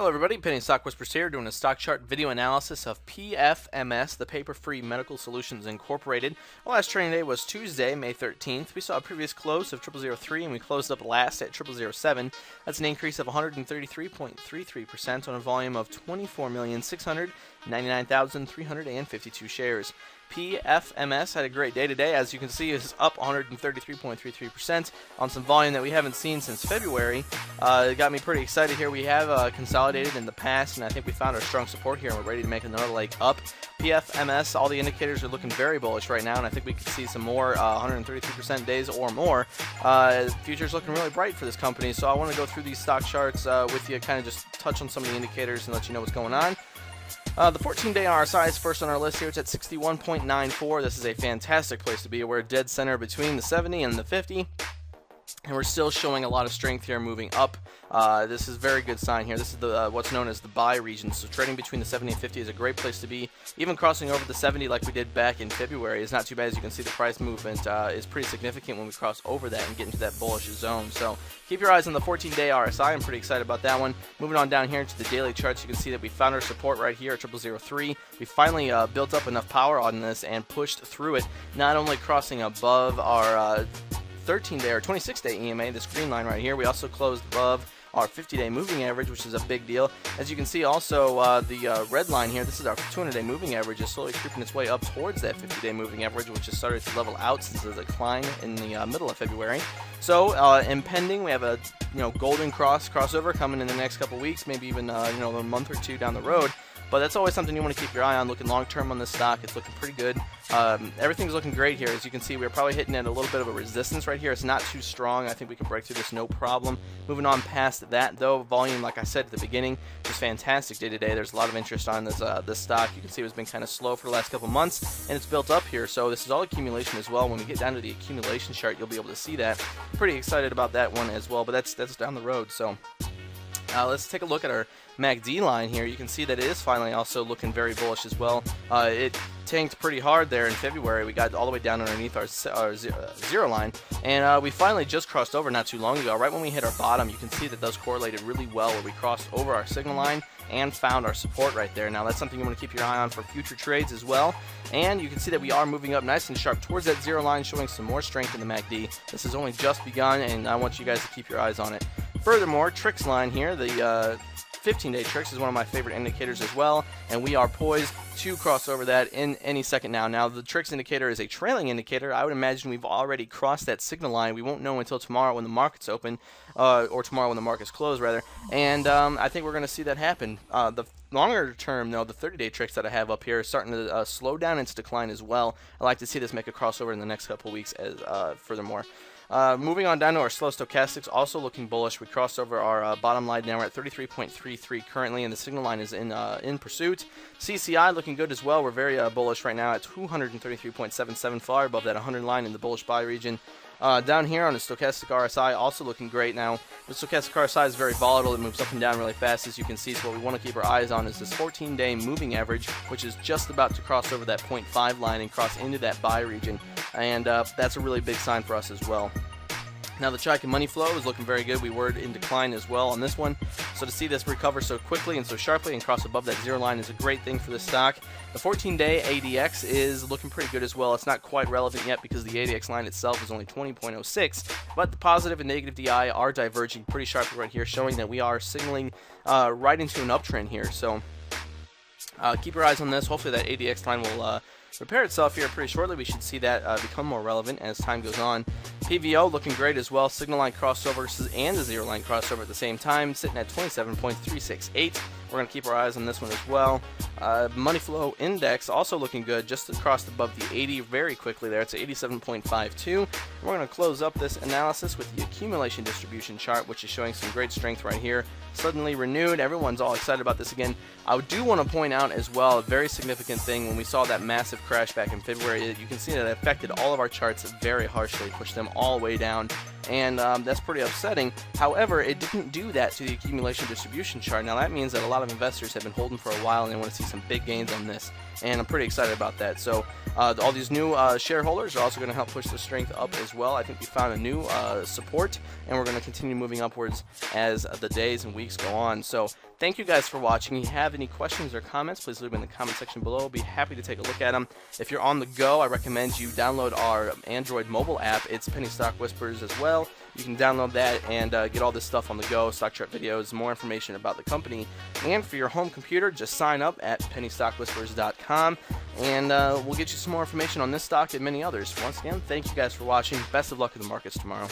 Hello everybody, Penny Stock Whispers here doing a stock chart video analysis of PFMS, the Paperfree Medical Solutions Incorporated. Our last trading day was Tuesday, May 13th. We saw a previous close of 0003 and we closed up last at 0007. That's an increase of 133.33% on a volume of 24,699,352 shares. PFMS had a great day today. As you can see, is up 133.33% on some volume that we haven't seen since February. Uh, it got me pretty excited here. We have uh, consolidated in the past, and I think we found our strong support here, and we're ready to make another leg up. PFMS, all the indicators are looking very bullish right now, and I think we could see some more 133% uh, days or more. Uh, future's looking really bright for this company, so I want to go through these stock charts uh, with you, kind of just touch on some of the indicators and let you know what's going on. Uh, the 14-day RSI is first on our list here. It's at 61.94. This is a fantastic place to be. We're dead center between the 70 and the 50. And we're still showing a lot of strength here moving up. Uh, this is very good sign here. This is the uh, what's known as the buy region. So trading between the 70 and 50 is a great place to be. Even crossing over the 70 like we did back in February is not too bad. As you can see, the price movement uh, is pretty significant when we cross over that and get into that bullish zone. So keep your eyes on the 14-day RSI. I'm pretty excited about that one. Moving on down here into the daily charts, you can see that we found our support right here at 0003. We finally uh, built up enough power on this and pushed through it, not only crossing above our uh, 13 day or 26 day EMA, this green line right here. We also closed above our 50-day moving average, which is a big deal. As you can see also, uh, the uh, red line here, this is our 200-day moving average, is slowly creeping its way up towards that 50-day moving average, which has started to level out since the decline in the uh, middle of February. So, uh, impending, we have a you know golden cross crossover coming in the next couple weeks, maybe even uh, you know a month or two down the road. But that's always something you want to keep your eye on. Looking long term on this stock, it's looking pretty good. Um, everything's looking great here. As you can see, we're probably hitting at a little bit of a resistance right here. It's not too strong. I think we can break through this no problem. Moving on past that, though, volume, like I said at the beginning, is fantastic day to day. There's a lot of interest on this uh, this stock. You can see it's been kind of slow for the last couple months, and it's built up here. So this is all accumulation as well. When we get down to the accumulation chart, you'll be able to see that. Pretty excited about that one as well, but that's that's down the road. So uh, let's take a look at our MACD line here. You can see that it is finally also looking very bullish as well. Uh, it tanked pretty hard there in February. We got all the way down underneath our, our uh, zero line, and uh, we finally just crossed over not too long ago. Right when we hit our bottom, you can see that those correlated really well where we crossed over our signal line and found our support right there. Now that's something you want to keep your eye on for future trades as well. And you can see that we are moving up nice and sharp towards that zero line, showing some more strength in the MACD. This has only just begun, and I want you guys to keep your eyes on it. Furthermore, Trix line here, the uh, 15-day Trix is one of my favorite indicators as well, and we are poised to cross over that in any second now. Now, the Trix indicator is a trailing indicator. I would imagine we've already crossed that signal line. We won't know until tomorrow when the market's open, uh, or tomorrow when the market's closed, rather. And um, I think we're going to see that happen. Uh, the longer term, though, the 30-day Trix that I have up here is starting to uh, slow down its decline as well. I'd like to see this make a crossover in the next couple weeks as uh, furthermore. Uh, moving on down to our slow stochastics, also looking bullish. We crossed over our uh, bottom line now. We're at 33.33 currently, and the signal line is in uh, in pursuit. CCI looking good as well. We're very uh, bullish right now at 233.77, far above that 100 line in the bullish buy region. Uh, down here on the stochastic RSI, also looking great now. The stochastic RSI is very volatile. It moves up and down really fast, as you can see. So what we want to keep our eyes on is this 14-day moving average, which is just about to cross over that 0.5 line and cross into that buy region. And uh, that's a really big sign for us as well. Now the Chaikin money flow is looking very good. We were in decline as well on this one. So to see this recover so quickly and so sharply and cross above that zero line is a great thing for this stock. The 14-day ADX is looking pretty good as well. It's not quite relevant yet because the ADX line itself is only 20.06, but the positive and negative DI are diverging pretty sharply right here, showing that we are signaling uh, right into an uptrend here. So uh, keep your eyes on this. Hopefully that ADX line will uh, repair itself here pretty shortly. We should see that uh, become more relevant as time goes on. PVO looking great as well. Signal line crossover and the zero line crossover at the same time, sitting at 27.368. We're going to keep our eyes on this one as well. Uh, money flow index also looking good, just crossed above the 80 very quickly there. It's 87.52. We're going to close up this analysis with the accumulation distribution chart, which is showing some great strength right here. Suddenly renewed. Everyone's all excited about this again. I would do want to point out as well a very significant thing when we saw that massive crash back in February. You can see that it affected all of our charts very harshly, pushed them all the way down and um, that's pretty upsetting. However, it didn't do that to the accumulation distribution chart. Now that means that a lot of investors have been holding for a while and they want to see some big gains on this, and I'm pretty excited about that. So uh, all these new uh, shareholders are also going to help push the strength up as well. I think we found a new uh, support, and we're going to continue moving upwards as the days and weeks go on. So Thank you guys for watching. If you have any questions or comments, please leave them in the comment section below. I'll be happy to take a look at them. If you're on the go, I recommend you download our Android mobile app. It's Penny Stock Whispers as well. You can download that and uh, get all this stuff on the go, stock chart videos, more information about the company. And for your home computer, just sign up at pennystockwhispers.com and uh, we'll get you some more information on this stock and many others. Once again, thank you guys for watching. Best of luck in the markets tomorrow.